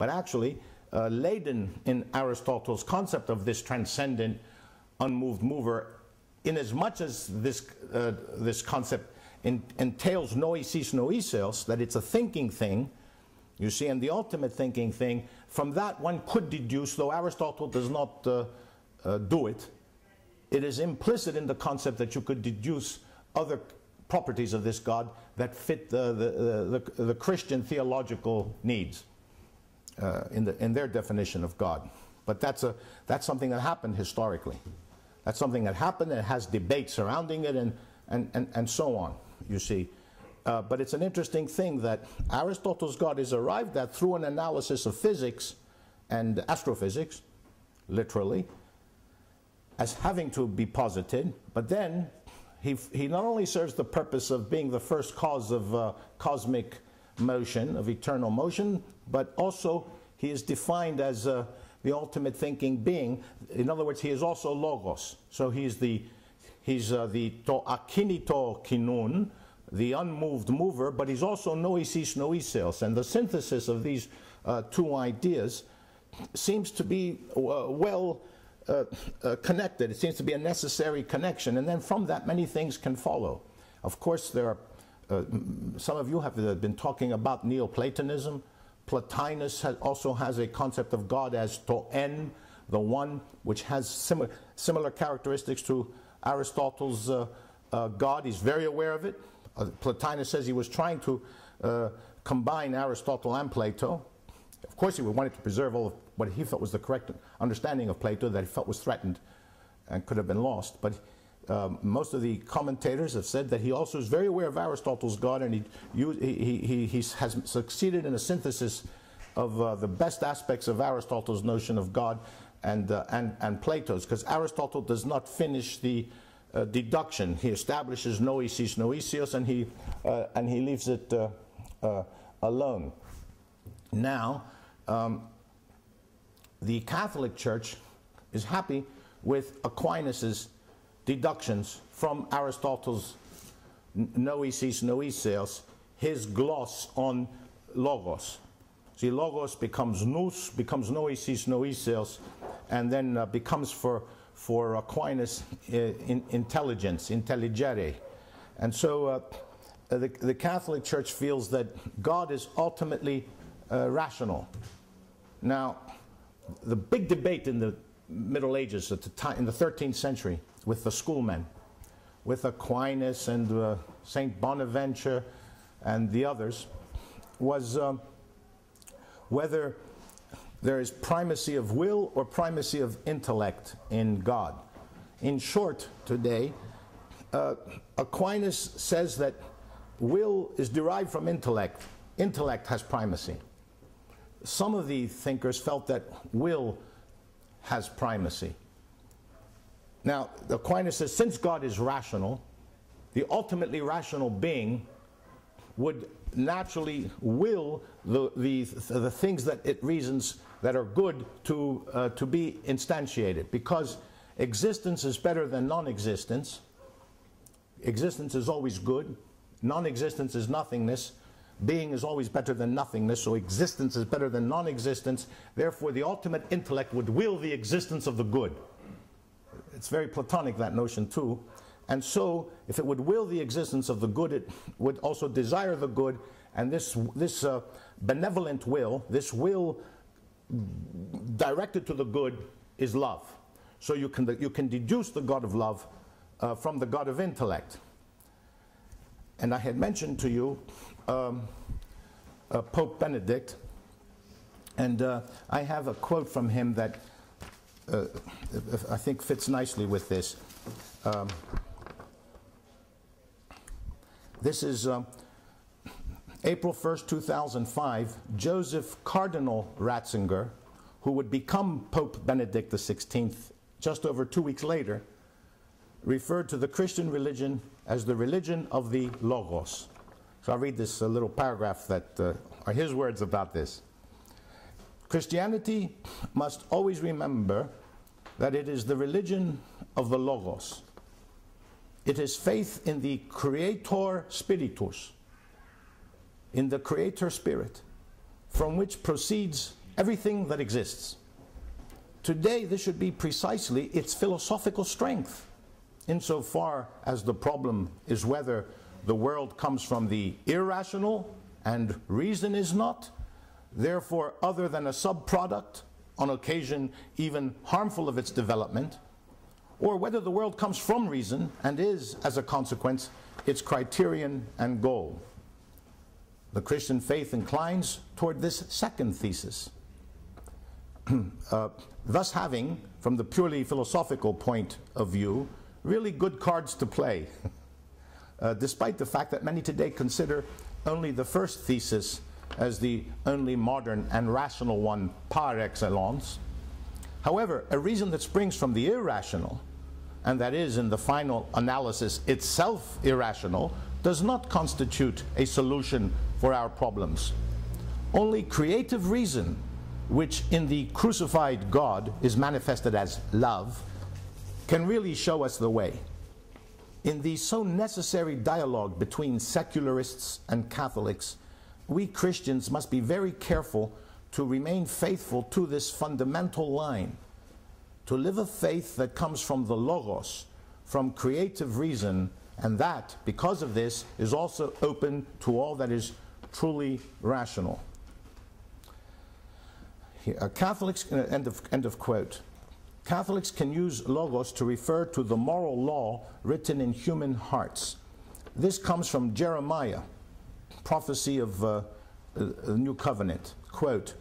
but actually uh, laden in Aristotle's concept of this transcendent, unmoved mover, in as much as this, uh, this concept in, entails noesis noesis, that it's a thinking thing, you see, and the ultimate thinking thing, from that one could deduce, though Aristotle does not uh, uh, do it, it is implicit in the concept that you could deduce other properties of this God that fit the, the, the, the Christian theological needs uh, in, the, in their definition of God. But that's, a, that's something that happened historically. That's something that happened and has debate surrounding it and, and, and, and so on, you see. Uh, but it's an interesting thing that Aristotle's God is arrived at through an analysis of physics and astrophysics, literally, as having to be posited, but then he, he not only serves the purpose of being the first cause of uh, cosmic motion, of eternal motion, but also he is defined as uh, the ultimate thinking being. In other words, he is also logos. So he's the he's uh, the to akinito kinun, the unmoved mover, but he's also noesis noesis. And the synthesis of these uh, two ideas seems to be uh, well uh, uh, connected. It seems to be a necessary connection. And then from that, many things can follow. Of course, there are uh, some of you have been talking about Neoplatonism. Plotinus has, also has a concept of God as to en, the one, which has similar, similar characteristics to Aristotle's uh, uh, God. He's very aware of it. Uh, Plotinus says he was trying to uh, combine Aristotle and Plato. Of course, he wanted to preserve all of what he felt was the correct understanding of Plato that he felt was threatened and could have been lost. But um, most of the commentators have said that he also is very aware of Aristotle's God and he, he, he, he has succeeded in a synthesis of uh, the best aspects of Aristotle's notion of God and, uh, and, and Plato's, because Aristotle does not finish the uh, deduction. He establishes noesis noesios and he, uh, and he leaves it uh, alone. Now, um, the Catholic Church is happy with Aquinas's deductions from Aristotle's noesis noesios, his gloss on logos. See, logos becomes nous, becomes noesis noesios, and then uh, becomes for, for Aquinas uh, in, intelligence, intelligere. And so uh, the, the Catholic Church feels that God is ultimately uh, rational. Now, the big debate in the Middle Ages at the time, in the 13th century with the schoolmen, with Aquinas and uh, Saint Bonaventure and the others, was um, whether there is primacy of will or primacy of intellect in God. In short, today, uh, Aquinas says that will is derived from intellect. Intellect has primacy. Some of the thinkers felt that will has primacy. Now, Aquinas says since God is rational, the ultimately rational being would naturally will the, the, the things that it reasons that are good to, uh, to be instantiated because existence is better than non-existence. Existence is always good. Non-existence is nothingness. Being is always better than nothingness, so existence is better than non-existence. Therefore, the ultimate intellect would will the existence of the good. It's very Platonic, that notion too. And so, if it would will the existence of the good, it would also desire the good. And this, this uh, benevolent will, this will directed to the good, is love. So you can, you can deduce the God of love uh, from the God of intellect. And I had mentioned to you um, uh, Pope Benedict, and uh, I have a quote from him that uh, I think fits nicely with this. Um, this is um, April 1st, 2005. Joseph Cardinal Ratzinger, who would become Pope Benedict XVI just over two weeks later, referred to the Christian religion as the religion of the Logos. So I'll read this uh, little paragraph that uh, are his words about this. Christianity must always remember that it is the religion of the Logos. It is faith in the Creator Spiritus, in the Creator Spirit, from which proceeds everything that exists. Today, this should be precisely its philosophical strength, insofar as the problem is whether the world comes from the irrational and reason is not, therefore, other than a subproduct, on occasion even harmful of its development, or whether the world comes from reason and is, as a consequence, its criterion and goal. The Christian faith inclines toward this second thesis. uh, thus, having, from the purely philosophical point of view, really good cards to play, uh, despite the fact that many today consider only the first thesis as the only modern and rational one par excellence. However, a reason that springs from the irrational, and that is in the final analysis itself irrational, does not constitute a solution for our problems. Only creative reason, which in the crucified God is manifested as love, can really show us the way. In the so necessary dialogue between secularists and Catholics, we Christians must be very careful to remain faithful to this fundamental line, to live a faith that comes from the Logos, from creative reason, and that, because of this, is also open to all that is truly rational. Here, uh, Catholics, uh, end, of, end of quote. Catholics can use Logos to refer to the moral law written in human hearts. This comes from Jeremiah prophecy of uh, the New Covenant. Quote,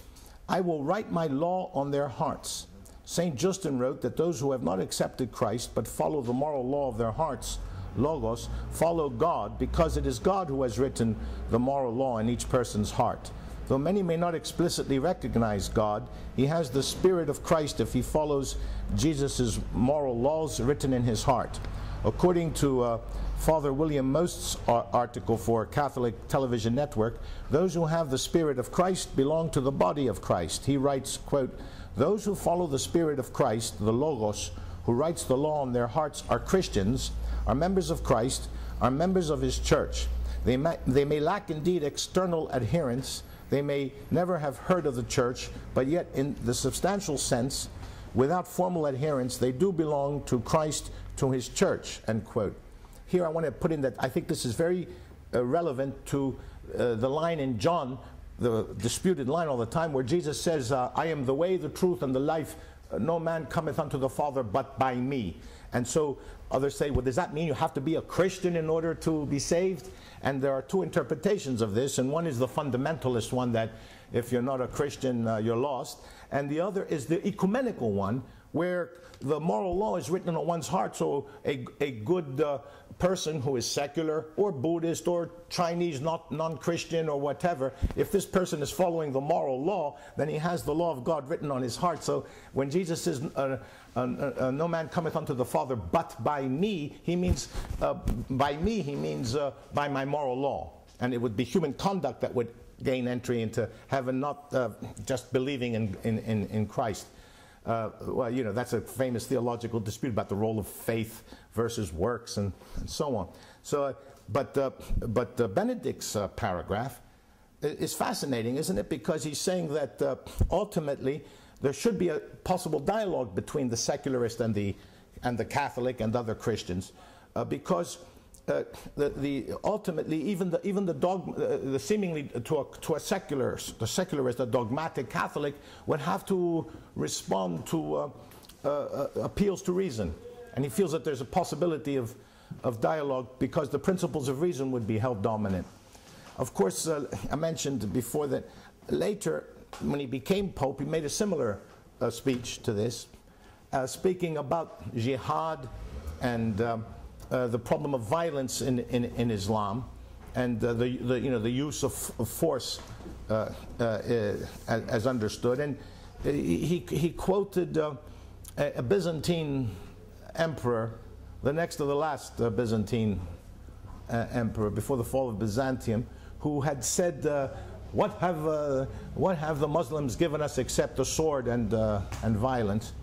I will write my law on their hearts. St. Justin wrote that those who have not accepted Christ but follow the moral law of their hearts, Logos, follow God because it is God who has written the moral law in each person's heart. Though many may not explicitly recognize God, he has the Spirit of Christ if he follows Jesus' moral laws written in his heart. According to uh, Father William Most's article for Catholic Television Network, those who have the Spirit of Christ belong to the body of Christ. He writes, quote, those who follow the Spirit of Christ, the Logos, who writes the law on their hearts are Christians, are members of Christ, are members of his church. They may, they may lack indeed external adherence, they may never have heard of the church, but yet in the substantial sense, without formal adherence, they do belong to Christ, to his church, end quote here I want to put in that I think this is very uh, relevant to uh, the line in John, the disputed line all the time, where Jesus says, uh, I am the way, the truth, and the life. No man cometh unto the Father but by me. And so others say, well, does that mean you have to be a Christian in order to be saved? And there are two interpretations of this, and one is the fundamentalist one that if you're not a Christian, uh, you're lost. And the other is the ecumenical one, where the moral law is written on one's heart. So a, a good uh, person who is secular or Buddhist or Chinese, not non-Christian or whatever, if this person is following the moral law, then he has the law of God written on his heart. So when Jesus says, uh, uh, uh, "No man cometh unto the Father but by me," he means uh, by me. He means uh, by my moral law, and it would be human conduct that would gain entry into heaven, not uh, just believing in, in, in, in Christ. Uh, well, you know, that's a famous theological dispute about the role of faith versus works and, and so on. So, uh, but, uh, but uh, Benedict's uh, paragraph is fascinating, isn't it? Because he's saying that uh, ultimately there should be a possible dialogue between the secularist and the, and the Catholic and other Christians because uh, the, the, ultimately even the even the dog uh, the seemingly to a, to a secular the secularist a dogmatic Catholic would have to respond to uh, uh, uh, appeals to reason, and he feels that there's a possibility of of dialogue because the principles of reason would be held dominant. Of course, uh, I mentioned before that later when he became pope, he made a similar speech to this, speaking about jihad and um, uh, the problem of violence in, in, in Islam and uh, the, the, you know, the use of, of force uh, uh as, understood. And he, he quoted uh, a Byzantine emperor, the next to the last Byzantine emperor before the fall of Byzantium, who had said, what have, uh, what have the Muslims given us except the sword and, uh, and violence?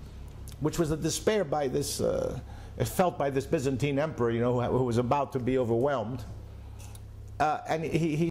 Which was a despair by this uh, felt by this Byzantine emperor, you know, who, who was about to be overwhelmed. Uh, and he, he